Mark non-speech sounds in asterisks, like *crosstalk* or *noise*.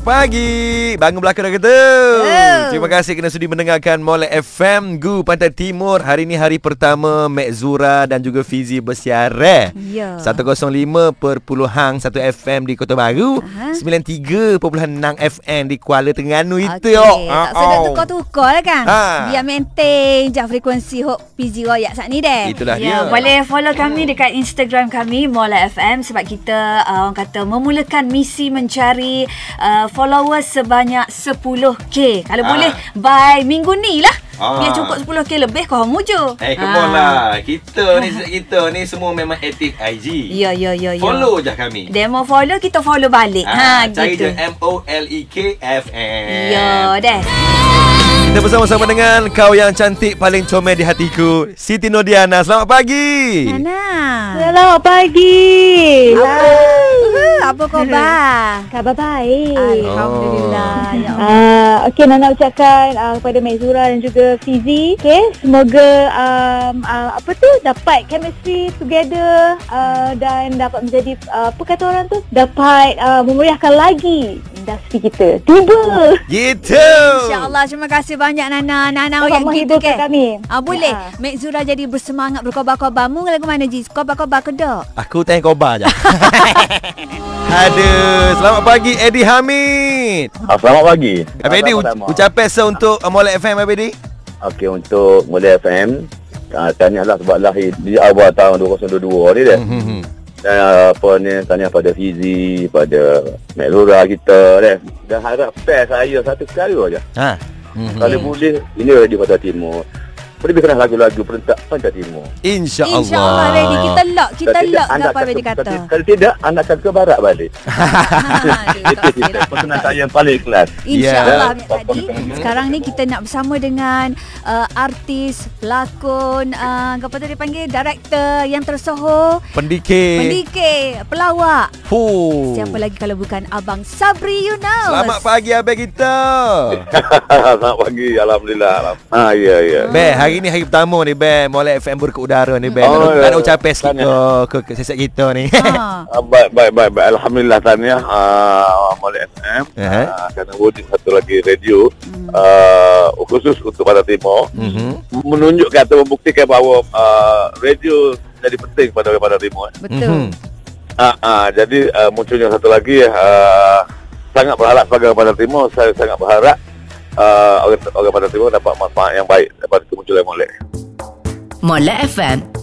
pagi. Bangun belakang dah kata. Oh. Terima kasih kerana sudi mendengarkan Molek FM Gu Pantai Timur. Hari ini hari pertama Mek Zura dan juga Fizi bersiaran. Ya. 105.1 FM di Kota Baru. Aha. 93.6 FM di Kuala Terengganu itu. Okey, yo. Tak sedap oh. tukar-tukar lah kan Ha. Biar maintain je frekuensi Hok PZ Royak saat ni deh Itulah Ya, dia. boleh follow kami dekat Instagram kami Mola FM sebab kita uh, orang kata memulakan misi mencari uh, followers sebanyak 10k. Kalau Ah. boleh by minggu ni lah. Ah. Biar cukup 10k lebih kau mujo. Eh, come on lah. Kita ni *laughs* kita ni semua memang aktif IG. Ya, ya, ya, ya. Follow je kami. Mau follow, kita follow balik. Ah, ha, cari gitu. je M-O-L-E-K FM. Ya, deh. Kita bersama-sama dengan kau yang cantik paling comel di hatiku, Siti Nodiana. Selamat pagi. Nana Selamat pagi. uh, Apa khabar? *laughs* Khabar baik. Alhamdulillah ya Allah. Uh, Okey, Nana ucapkan uh, kepada Mek Zura dan juga Fizi. Okey, semoga um, uh, apa tu dapat chemistry together uh, dan dapat menjadi uh, apa kata orang tu dapat uh, memeriahkan lagi industri kita. Tiba. Gitu. InsyaAllah Terima kasih banyak Nana Nana Dapat yang gitu ke kami. Ah boleh. Ya. Mek Zura jadi bersemangat berkobar-kobar. Mu lagu mana Ji? Kobar-kobar ke tak? Aku tanya kobar je. *laughs* Aduh, selamat pagi Eddie Hamid. Ah, selamat pagi. Abang Eddie, u- ucapan se untuk Molek FM Abang Eddie. Okey, untuk Mulai FM, uh, tahniahlah sebab lahir di awal tahun 2022 ni dia. Hmm. Dan uh, apa ni, tahniah pada Fizi, pada Mek Lura kita dia. Dan harap pair saya satu kali aja. Ha. Mhm. Kalau boleh, ini di Pantai Timur. Kenal lagu-lagu perentak Pantai Timur. InsyaAllah. InsyaAllah ready. Kita lock. Kita Kalau lock apa Eddie ke- kata. kalau- Kalau tidak, anda akan ke barat balik. *laughs* Itu. Personal saya yang paling ikhlas. InsyaAllah Ya. Tadi Sekarang ni kita nak bersama dengan uh, Artis Pelakon uh, Apa tu dia panggil Director Yang tersohor Pendikir. Pendikir Pelawak Fuh. Siapa lagi kalau bukan Abang Sabri Yunus Selamat pagi abang kita. *laughs* Selamat pagi. Alhamdulillah. Alhamdulillah. Ah, ya, ya. Be, hari ni hari pertama ni Be, Molek FM ber ke udara ni Be. Oh, nak, ya. nak ucapan sikit Tahniah. ke ke sesat kita ni. ha. *laughs* Ah, baik, baik, baik, baik. Alhamdulillah tahniah uh, Molek FM Aha. uh, kerana wujud satu lagi radio uh, khusus untuk pada timur Mhm. menunjukkan atau membuktikan bahawa uh, radio jadi penting pada pada timur. Betul Mhm. Uh, uh, jadi uh, munculnya satu lagi uh, sangat berharap sebagai pada timur saya sangat berharap uh, orang orang pada timur dapat manfaat yang baik daripada kemunculan Molek. Mola FM